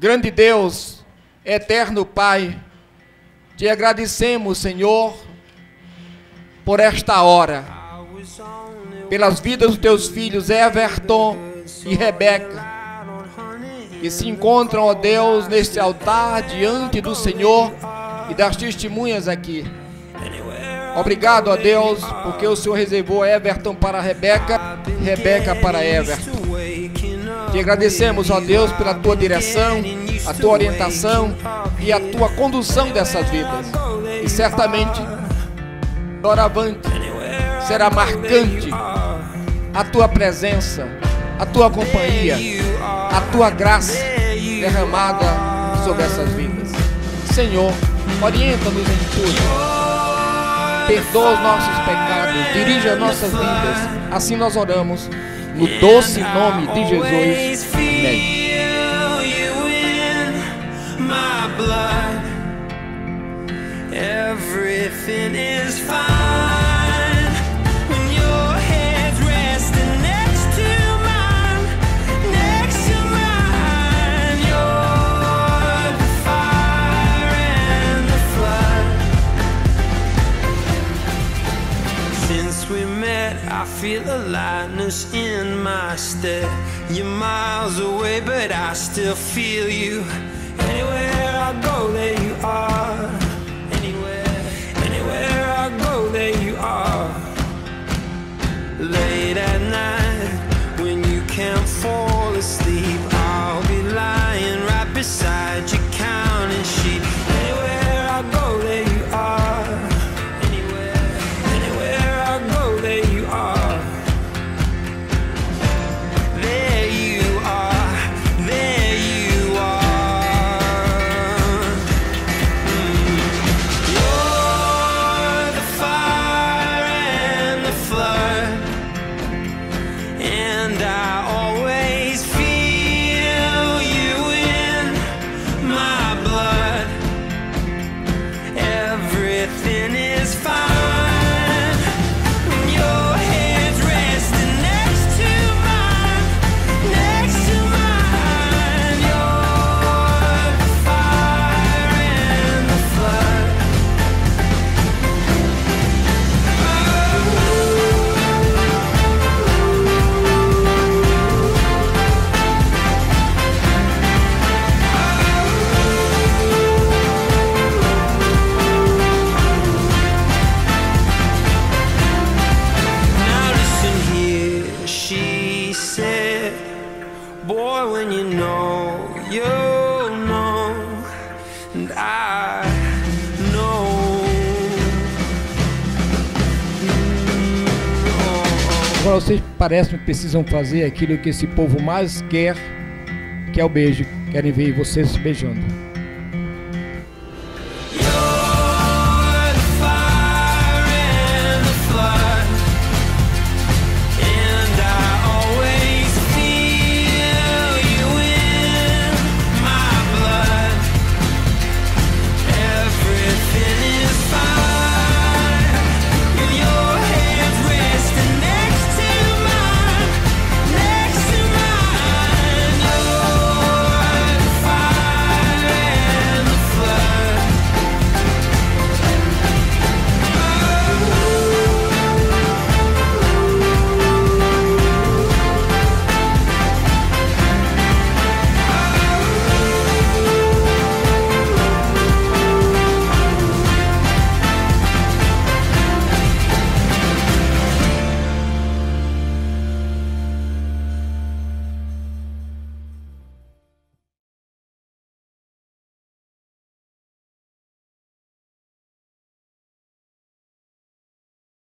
Grande Deus, eterno Pai, te agradecemos, Senhor, por esta hora, pelas vidas dos teus filhos Everton e Rebeca, que se encontram, ó Deus, neste altar diante do Senhor e das testemunhas aqui. Obrigado a Deus, porque o Senhor reservou Everton para Rebeca, Rebeca para Everton. Te agradecemos, ó Deus, pela tua direção, a tua orientação e a tua condução dessas vidas. E certamente, doravante, será marcante a tua presença, a tua companhia, a tua graça derramada sobre essas vidas. Senhor, orienta-nos em tudo. Perdoa os nossos pecados, dirija as nossas vidas. Assim nós oramos no doce nome de Jesus. Amém. Everything is feel a lightness in my step. You're miles away, but I still feel you. Anywhere I go, there you are. Anywhere, anywhere I go, there you are. Late at night, Agora vocês parecem que precisam fazer aquilo que esse povo mais quer, que é o beijo. Querem ver vocês beijando.